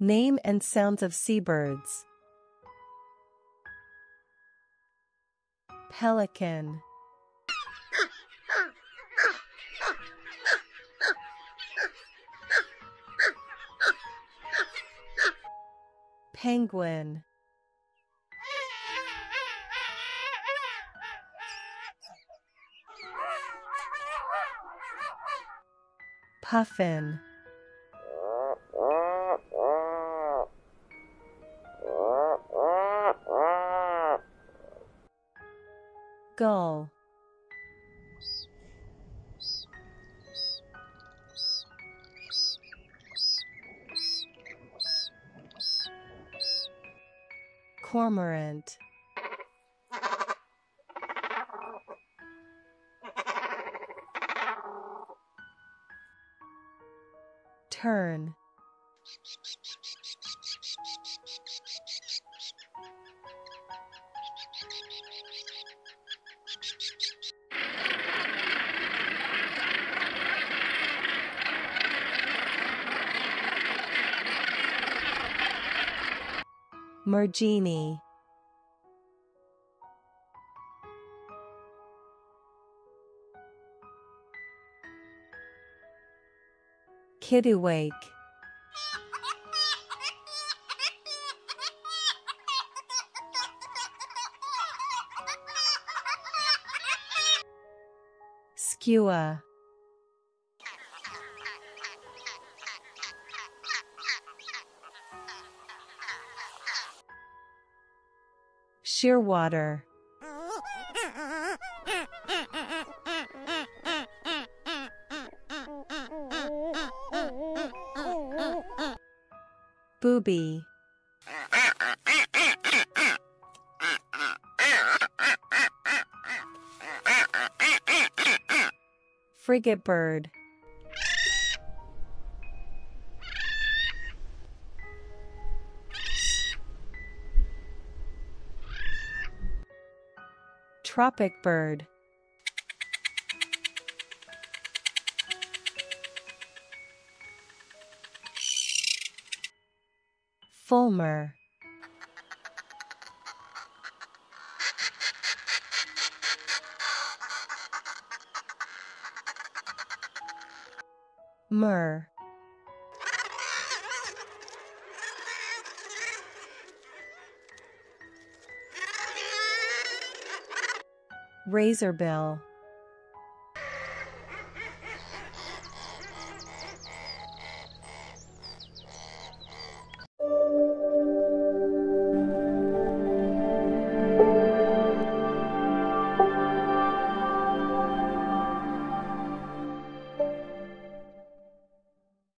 Name and sounds of seabirds. Pelican. Penguin. Puffin. Gull. Cormorant. Tern. Mergini. Kittiwake. Skua. Shearwater. Booby. Frigate bird. Tropic bird. Fulmar. Murre. Razorbill.